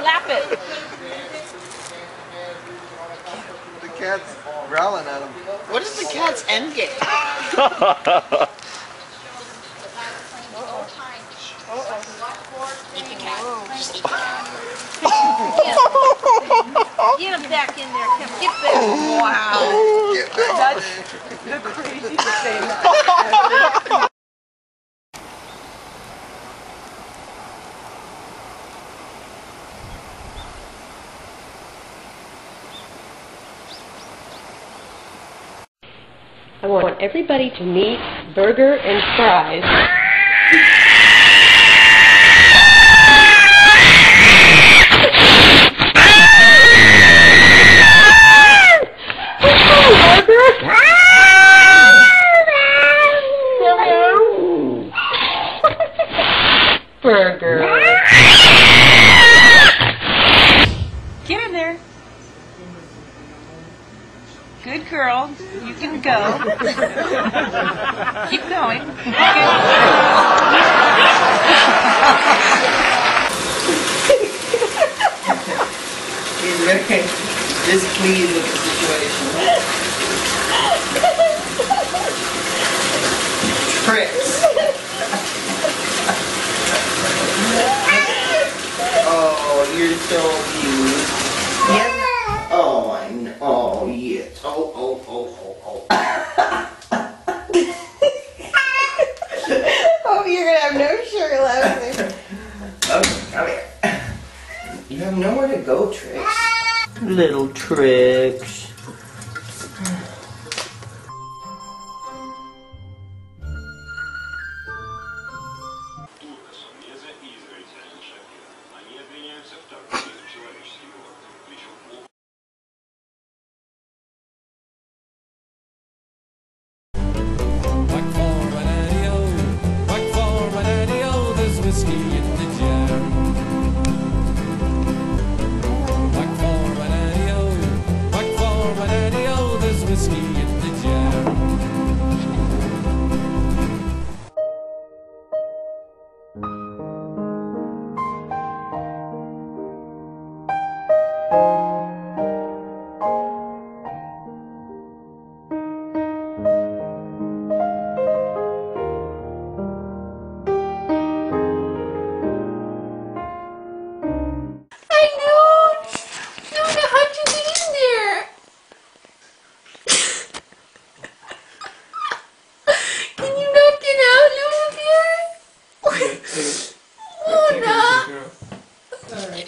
Slap it. The cat's growling at him. What is the cat's end game? Get him back in there, Kim. Get back. Wow. Get back. That's the craziest thing. I want everybody to meet Burger and Fries. Burger. Get in there. Good girl. You can go. Keep going. Okay. Displeased with the situation. Tricks. oh, you're so cute. Oh, oh, oh, oh, oh. oh, you're gonna have no sugar left. okay, come here. You have nowhere to go, Tricks. Little Tricks. In the jar. Dear? Luna.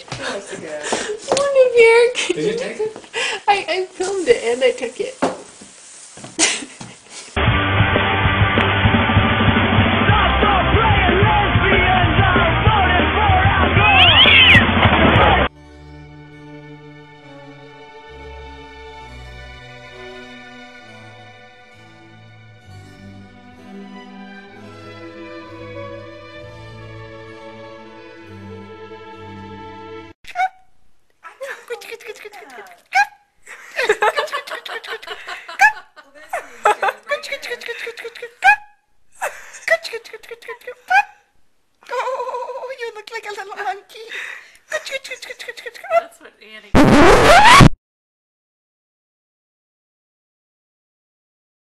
Luna dear. Did you take it? I, I filmed it and I took it. like a little monkey. That's what Annie.